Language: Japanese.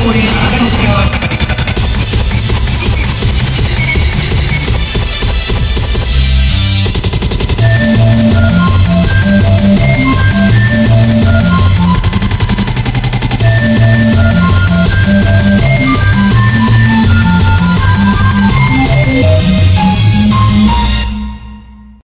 コリー